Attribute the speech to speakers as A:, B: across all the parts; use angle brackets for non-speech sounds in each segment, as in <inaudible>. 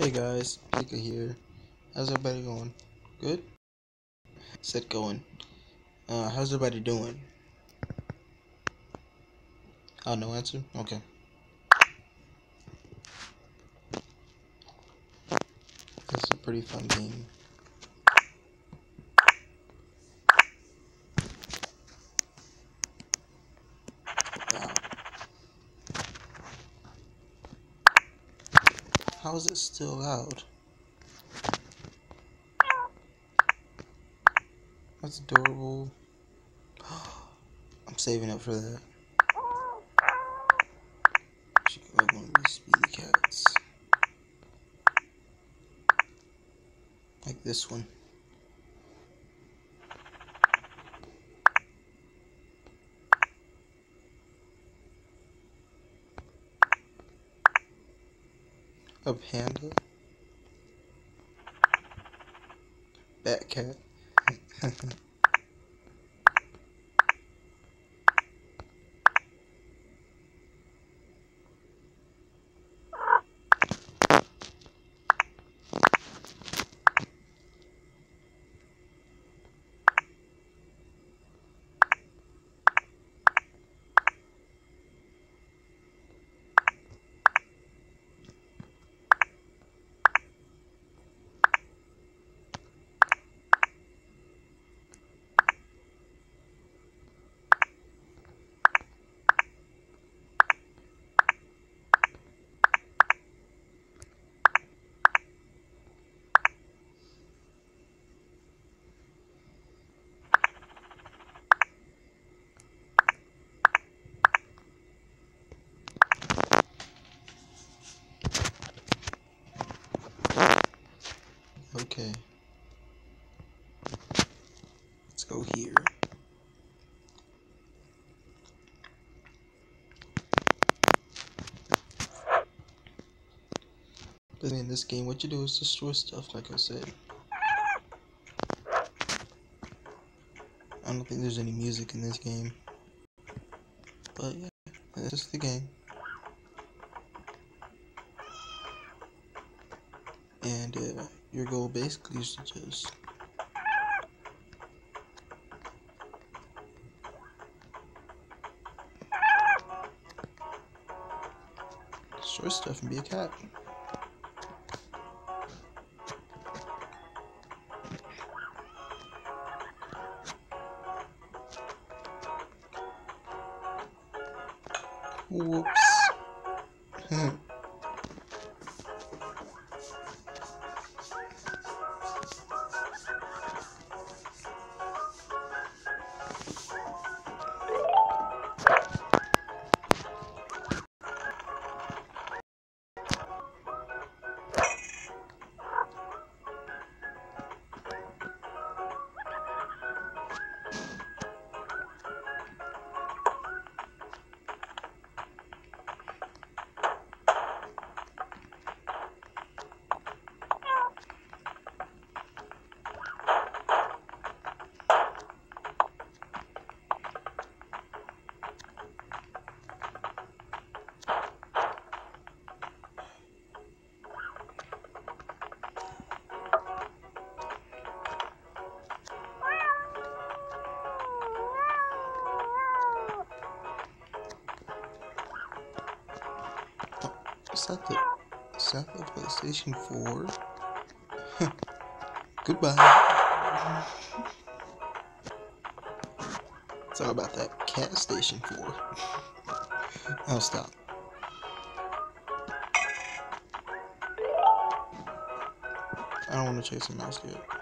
A: Hey guys, Pika here. How's everybody going? Good? Set going. Uh, how's everybody doing? Oh, no answer? Okay. This is a pretty fun game. How is it still out? That's adorable. <gasps> I'm saving up for that. She could like one of these speedy cats. Like this one. A panda. Bat <laughs> cat. Okay. Let's go here. But in this game, what you do is destroy stuff, like I said. I don't think there's any music in this game. But yeah, this is the game. And uh, your goal basically is to just destroy stuff and be a cat. Whoops. <laughs> Is that the is that the PlayStation 4? <laughs> Goodbye. All about that cat station 4. <laughs> I'll stop. I don't want to chase a mouse yet.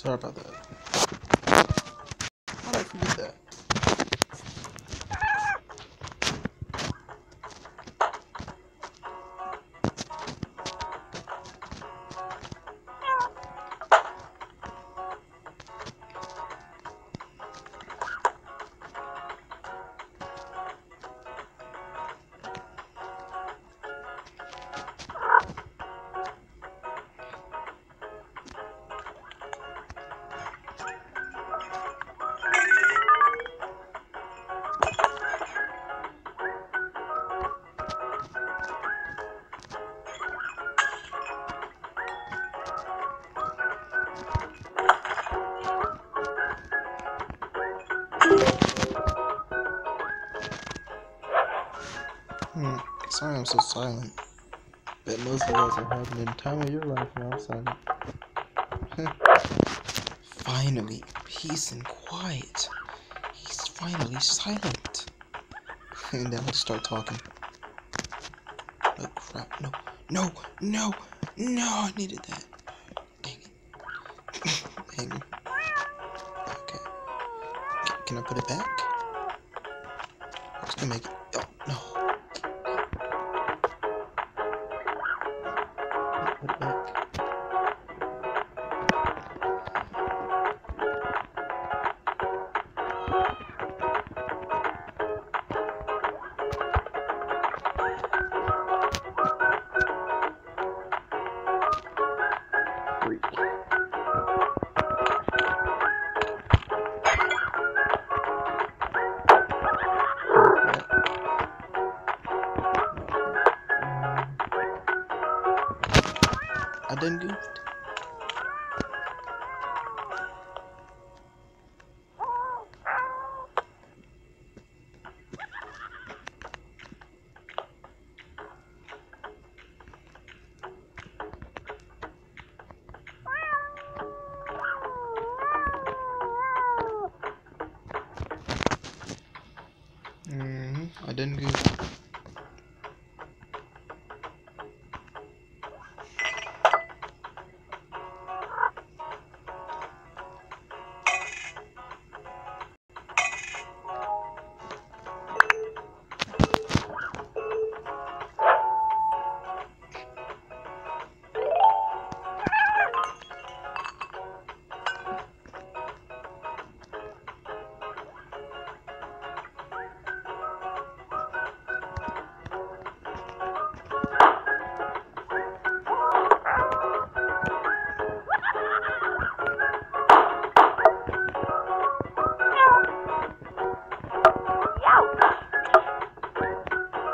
A: Sorry about that. How did I forget that? Sorry I'm so silent. Bet most of us are having the time of your life while silent. finally, peace and quiet. He's finally silent. <laughs> and then I'll start talking. Oh crap, no, no, no, no, I needed that. Dang it. <laughs> Dang it. Okay. C can I put it back? I was gonna make it.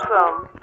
B: Some